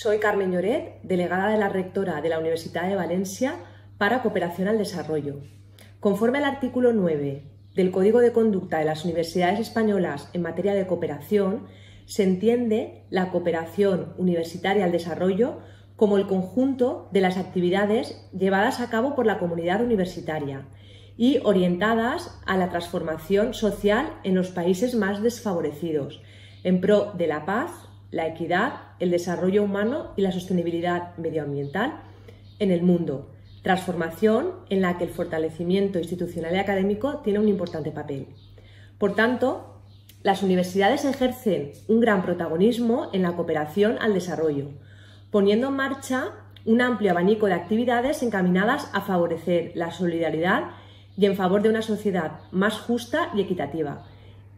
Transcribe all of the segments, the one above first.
Soy Carmen Lloret, delegada de la rectora de la Universidad de Valencia para Cooperación al Desarrollo. Conforme al artículo 9 del Código de Conducta de las Universidades Españolas en materia de cooperación, se entiende la cooperación universitaria al desarrollo como el conjunto de las actividades llevadas a cabo por la comunidad universitaria y orientadas a la transformación social en los países más desfavorecidos, en pro de la paz, la equidad, el desarrollo humano y la sostenibilidad medioambiental en el mundo, transformación en la que el fortalecimiento institucional y académico tiene un importante papel. Por tanto, las universidades ejercen un gran protagonismo en la cooperación al desarrollo, poniendo en marcha un amplio abanico de actividades encaminadas a favorecer la solidaridad y en favor de una sociedad más justa y equitativa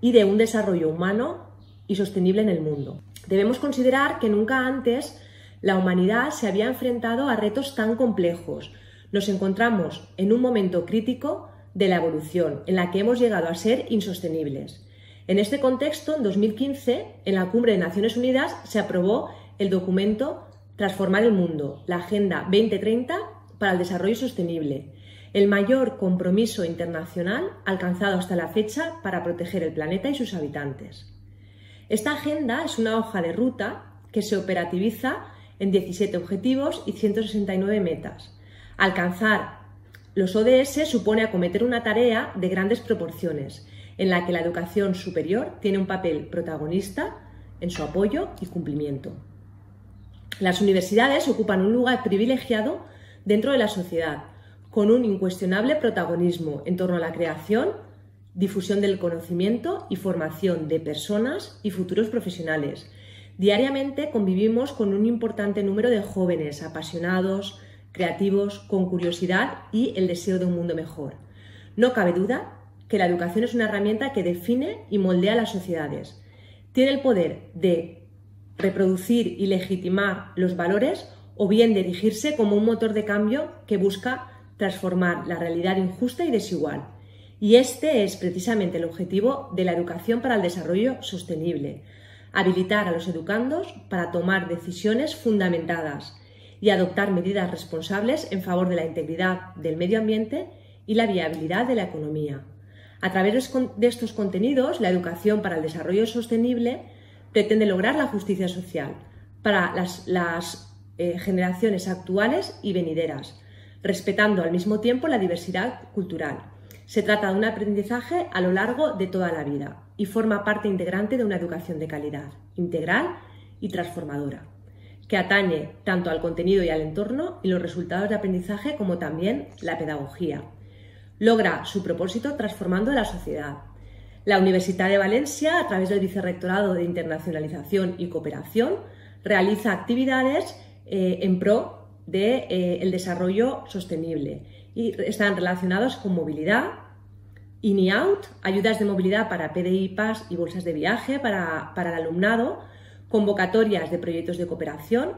y de un desarrollo humano y sostenible en el mundo. Debemos considerar que nunca antes la humanidad se había enfrentado a retos tan complejos. Nos encontramos en un momento crítico de la evolución, en la que hemos llegado a ser insostenibles. En este contexto, en 2015, en la Cumbre de Naciones Unidas, se aprobó el documento Transformar el Mundo, la Agenda 2030 para el Desarrollo Sostenible, el mayor compromiso internacional alcanzado hasta la fecha para proteger el planeta y sus habitantes. Esta agenda es una hoja de ruta que se operativiza en 17 objetivos y 169 metas. Alcanzar los ODS supone acometer una tarea de grandes proporciones, en la que la educación superior tiene un papel protagonista en su apoyo y cumplimiento. Las universidades ocupan un lugar privilegiado dentro de la sociedad, con un incuestionable protagonismo en torno a la creación difusión del conocimiento y formación de personas y futuros profesionales. Diariamente convivimos con un importante número de jóvenes apasionados, creativos, con curiosidad y el deseo de un mundo mejor. No cabe duda que la educación es una herramienta que define y moldea las sociedades. Tiene el poder de reproducir y legitimar los valores o bien dirigirse como un motor de cambio que busca transformar la realidad injusta y desigual y este es precisamente el objetivo de la educación para el desarrollo sostenible, habilitar a los educandos para tomar decisiones fundamentadas y adoptar medidas responsables en favor de la integridad del medio ambiente y la viabilidad de la economía. A través de estos contenidos, la educación para el desarrollo sostenible pretende lograr la justicia social para las, eh, generaciones actuales y venideras, respetando al mismo tiempo la diversidad cultural se trata de un aprendizaje a lo largo de toda la vida y forma parte integrante de una educación de calidad, integral y transformadora, que atañe tanto al contenido y al entorno y los resultados de aprendizaje como también la pedagogía. Logra su propósito transformando la sociedad. La Universidad de Valencia, a través del Vicerrectorado de Internacionalización y Cooperación, realiza actividades eh, en pro del de, eh, desarrollo sostenible y están relacionados con movilidad, in y out, ayudas de movilidad para PDI, PAS y bolsas de viaje para, el alumnado, convocatorias de proyectos de cooperación,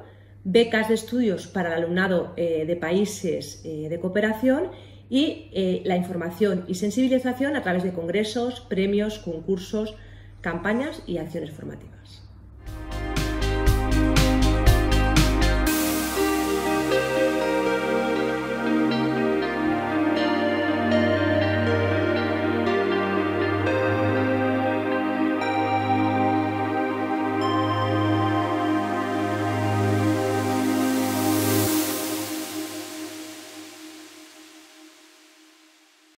becas de estudios para el alumnado eh, de países eh, de cooperación y la información y sensibilización a través de congresos, premios, concursos, campañas y acciones formativas.